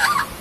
Ha ha ha!